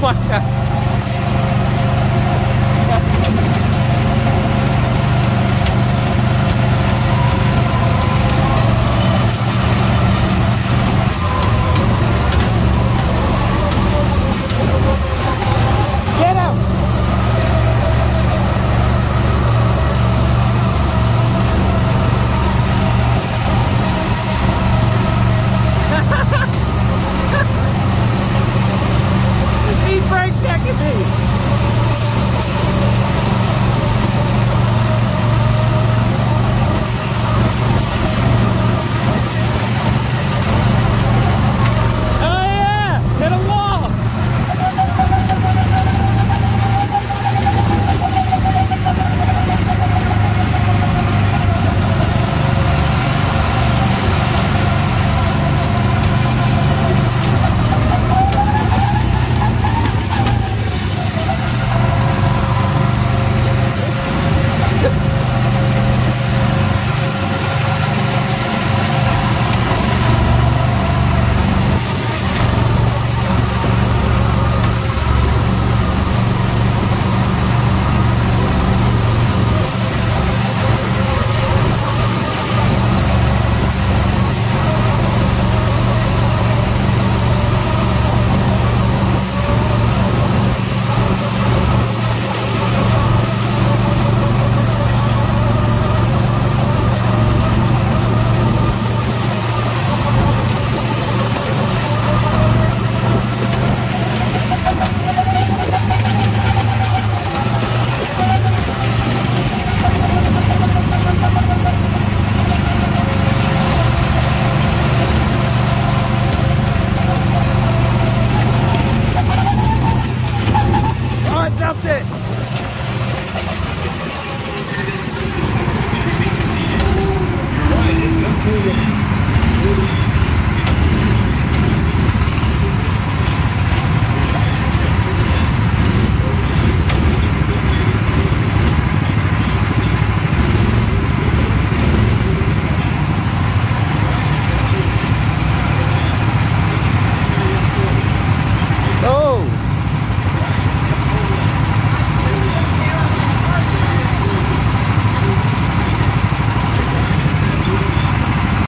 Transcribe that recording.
question.